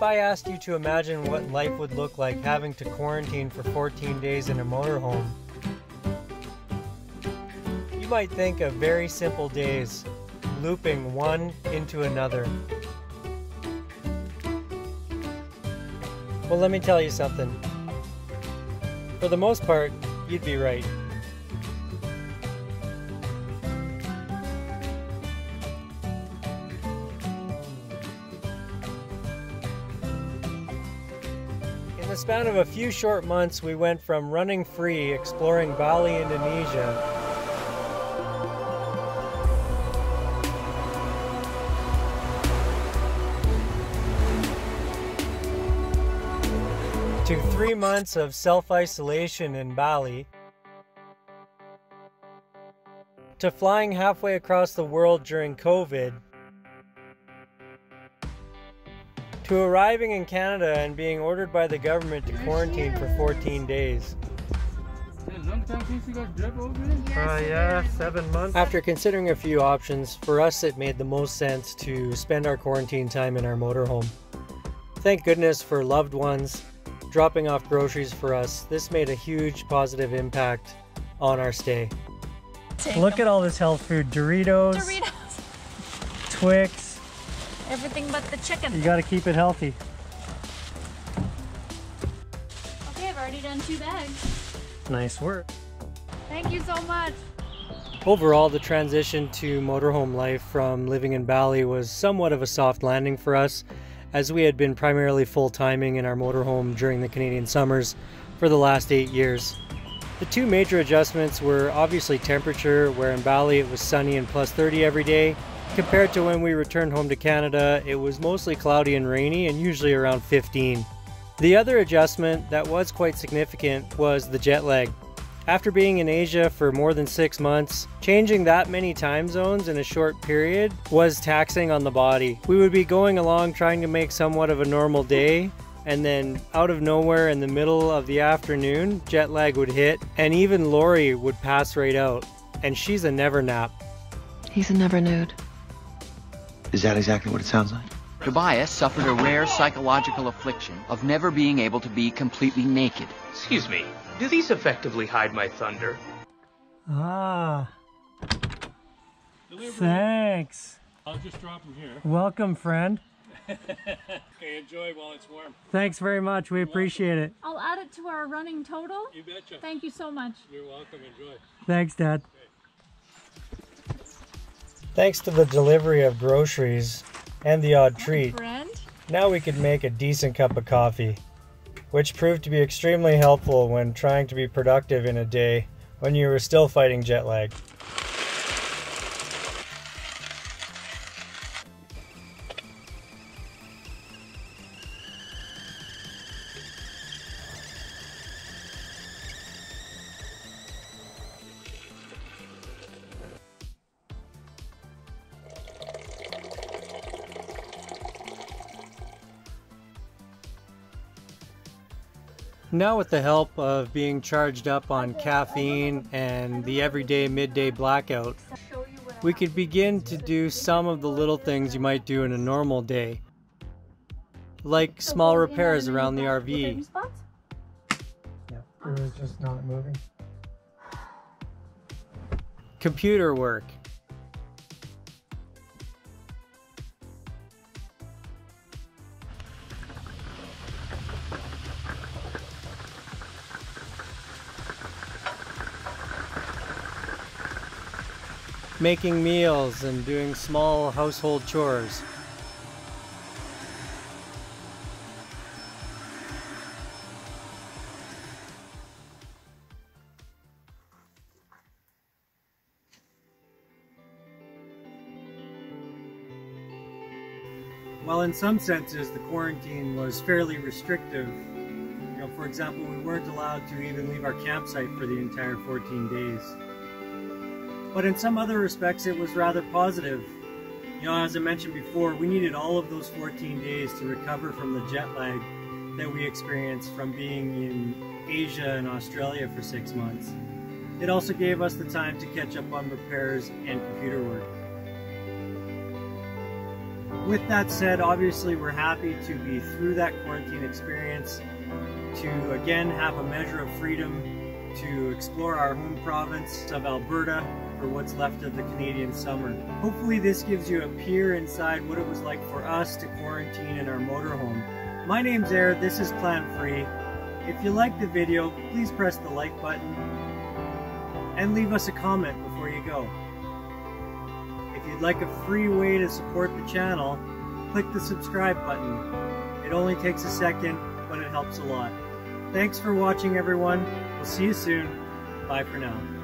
If I asked you to imagine what life would look like having to quarantine for 14 days in a motorhome, you might think of very simple days, looping one into another. Well, let me tell you something. For the most part, you'd be right. The span of a few short months, we went from running free exploring Bali, Indonesia, to three months of self isolation in Bali, to flying halfway across the world during COVID, to arriving in Canada and being ordered by the government to quarantine for 14 days. long time since you got drip over here? Uh, yeah, seven months. After considering a few options, for us it made the most sense to spend our quarantine time in our motorhome. Thank goodness for loved ones dropping off groceries for us. This made a huge positive impact on our stay. Take Look them. at all this health food Doritos, Doritos. Twix. Everything but the chicken. You got to keep it healthy. Okay, I've already done two bags. Nice work. Thank you so much. Overall, the transition to motorhome life from living in Bali was somewhat of a soft landing for us, as we had been primarily full timing in our motorhome during the Canadian summers for the last eight years. The two major adjustments were obviously temperature, where in Bali it was sunny and plus 30 every day, compared to when we returned home to Canada, it was mostly cloudy and rainy and usually around 15. The other adjustment that was quite significant was the jet lag. After being in Asia for more than six months, changing that many time zones in a short period was taxing on the body. We would be going along trying to make somewhat of a normal day, and then out of nowhere in the middle of the afternoon, jet lag would hit, and even Lori would pass right out. And she's a never nap. He's a never nude. Is that exactly what it sounds like? Tobias suffered a rare psychological affliction of never being able to be completely naked. Excuse me, do these effectively hide my thunder? Ah. Thanks. I'll just drop them here. Welcome, friend. Okay, enjoy while it's warm. Thanks very much. We appreciate it. I'll add it to our running total. You betcha. Thank you so much. You're welcome. Enjoy. Thanks, Dad. Thanks to the delivery of groceries and the odd treat, now we could make a decent cup of coffee, which proved to be extremely helpful when trying to be productive in a day when you were still fighting jet lag. Now, with the help of being charged up on caffeine and the everyday midday blackout, we could begin to do some of the little things you might do in a normal day, like small repairs around the RV. Yeah, it was just not moving. Computer work. Making meals and doing small household chores. While in some senses the quarantine was fairly restrictive, you know, for example, we weren't allowed to even leave our campsite for the entire 14 days. But in some other respects, it was rather positive. You know, as I mentioned before, we needed all of those 14 days to recover from the jet lag that we experienced from being in Asia and Australia for six months. It also gave us the time to catch up on repairs and computer work. with that said, obviously we're happy to be through that quarantine experience, to again have a measure of freedom to explore our home province of Alberta for what's left of the Canadian summer. Hopefully this gives you a peer inside what it was like for us to quarantine in our motorhome. My name's Air, this is Plan Free. If you like the video, please press the like button and leave us a comment before you go. If you'd like a free way to support the channel, click the subscribe button. It only takes a second, but it helps a lot. Thanks for watching everyone. We'll see you soon. Bye for now.